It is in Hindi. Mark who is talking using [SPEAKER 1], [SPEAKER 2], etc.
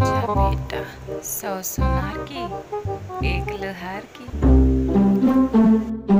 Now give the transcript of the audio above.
[SPEAKER 1] जा बेटा सौ सुनार की एक लहार की